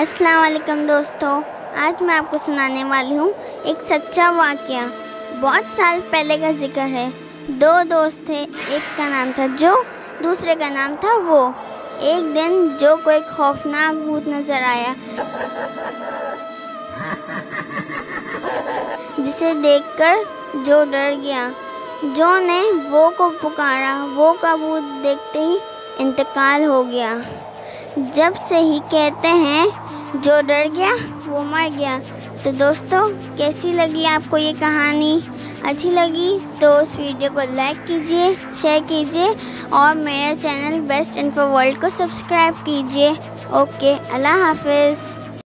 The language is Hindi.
अस्सलाम वालेकुम दोस्तों, आज मैं आपको सुनाने वाली हूँ एक सच्चा वाक़या। बहुत साल पहले का ज़िक्र है। दो दोस्त थे, एक का नाम था जो, दूसरे का नाम था वो। एक दिन जो को एक खौफनाक भूत नज़र आया, जिसे देखकर जो डर गया। जो ने वो को पुकारा, वो का भूत देखते ही इंतकाल हो गया। जब से ही कहते हैं जो डर गया, वो मर गया। तो दोस्तों, कैसी लगी आपको ये कहानी? अच्छी लगी तो उस वीडियो को लाइक कीजिए शेयर कीजिए और मेरा चैनल बेस्ट इन्फो वर्ल्ड को सब्सक्राइब कीजिए। ओके अल्लाह हाफिज़।